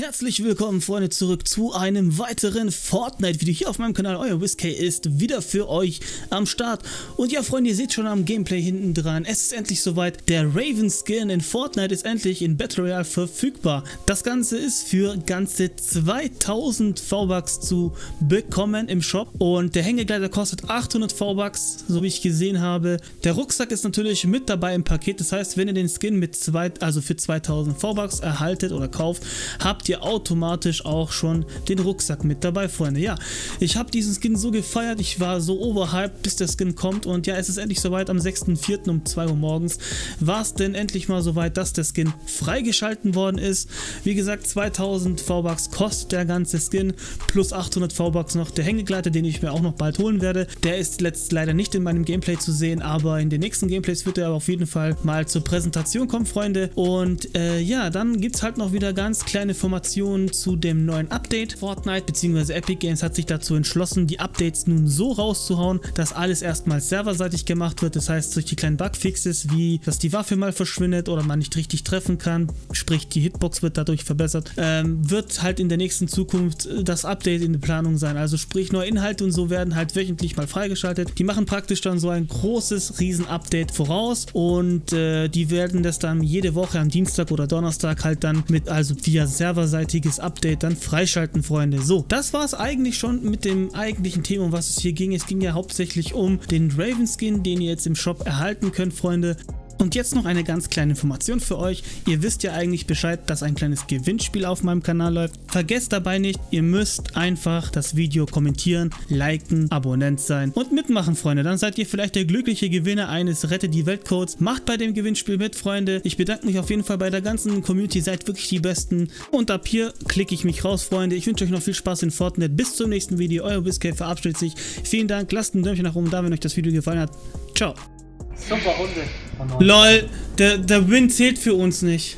Herzlich willkommen, Freunde, zurück zu einem weiteren Fortnite-Video hier auf meinem Kanal. Euer Whiskey ist wieder für euch am Start. Und ja, Freunde, ihr seht schon am Gameplay hinten dran. Es ist endlich soweit. Der Raven-Skin in Fortnite ist endlich in Battle Royale verfügbar. Das Ganze ist für ganze 2000 V-Bucks zu bekommen im Shop. Und der Hängegleiter kostet 800 V-Bucks, so wie ich gesehen habe. Der Rucksack ist natürlich mit dabei im Paket. Das heißt, wenn ihr den Skin mit zwei, also für 2000 V-Bucks erhaltet oder kauft, habt ihr ihr automatisch auch schon den Rucksack mit dabei, Freunde. Ja, ich habe diesen Skin so gefeiert, ich war so overhyped, bis der Skin kommt und ja, es ist endlich soweit, am 6.4. um 2 Uhr morgens war es denn endlich mal soweit, dass der Skin freigeschalten worden ist. Wie gesagt, 2000 V-Bucks kostet der ganze Skin, plus 800 V-Bucks noch der Hängegleiter, den ich mir auch noch bald holen werde. Der ist letzt leider nicht in meinem Gameplay zu sehen, aber in den nächsten Gameplays wird er aber auf jeden Fall mal zur Präsentation kommen, Freunde. Und äh, ja, dann gibt es halt noch wieder ganz kleine Formationen Informationen zu dem neuen Update. Fortnite bzw. Epic Games hat sich dazu entschlossen, die Updates nun so rauszuhauen, dass alles erstmal serverseitig gemacht wird. Das heißt, durch die kleinen Bugfixes, wie dass die Waffe mal verschwindet oder man nicht richtig treffen kann, sprich die Hitbox wird dadurch verbessert, ähm, wird halt in der nächsten Zukunft äh, das Update in der Planung sein. Also sprich neue Inhalte und so werden halt wöchentlich mal freigeschaltet. Die machen praktisch dann so ein großes Riesen-Update voraus und äh, die werden das dann jede Woche am Dienstag oder Donnerstag halt dann mit, also via Server serverseitiges Update dann freischalten, Freunde. So, das war es eigentlich schon mit dem eigentlichen Thema, um was es hier ging. Es ging ja hauptsächlich um den Raven Skin, den ihr jetzt im Shop erhalten könnt, Freunde. Und jetzt noch eine ganz kleine Information für euch. Ihr wisst ja eigentlich Bescheid, dass ein kleines Gewinnspiel auf meinem Kanal läuft. Vergesst dabei nicht, ihr müsst einfach das Video kommentieren, liken, Abonnent sein und mitmachen, Freunde. Dann seid ihr vielleicht der glückliche Gewinner eines Rette die Welt Codes. Macht bei dem Gewinnspiel mit, Freunde. Ich bedanke mich auf jeden Fall bei der ganzen Community. Seid wirklich die Besten. Und ab hier klicke ich mich raus, Freunde. Ich wünsche euch noch viel Spaß in Fortnite. Bis zum nächsten Video. Euer Biscay verabschiedet sich. Vielen Dank. Lasst ein Däumchen nach oben da, wenn euch das Video gefallen hat. Ciao. Super Runde. LOL, der, der Win zählt für uns nicht.